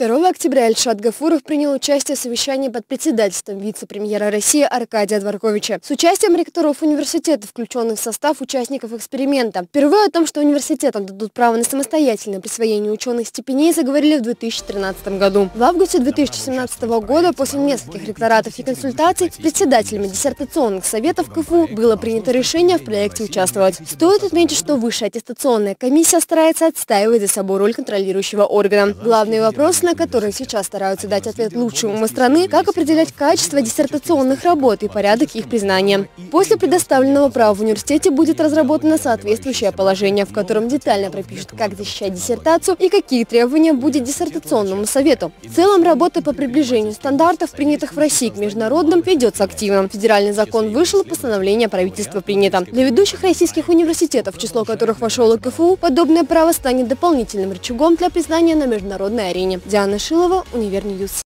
2 октября Эльшат Гафуров принял участие в совещании под председательством вице-премьера России Аркадия Дворковича с участием ректоров университета, включенных в состав участников эксперимента. Впервые о том, что университетам дадут право на самостоятельное присвоение ученых степеней, заговорили в 2013 году. В августе 2017 года, после нескольких ректоратов и консультаций с председателями диссертационных советов КФУ, было принято решение в проекте участвовать. Стоит отметить, что высшая аттестационная комиссия старается отстаивать за собой роль контролирующего органа. Главный вопрос, на которые сейчас стараются дать ответ лучшие умы страны, как определять качество диссертационных работ и порядок их признания. После предоставленного права в университете будет разработано соответствующее положение, в котором детально пропишут, как защищать диссертацию и какие требования будет диссертационному совету. В целом, работа по приближению стандартов, принятых в России к международным, ведется активно. Федеральный закон вышел, постановление правительства принято. Для ведущих российских университетов, число которых вошел и КФУ, подобное право станет дополнительным рычагом для признания на международной арене. Диана Шилова, Univer News.